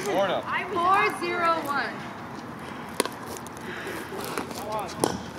Florida. Four zero one. Come on.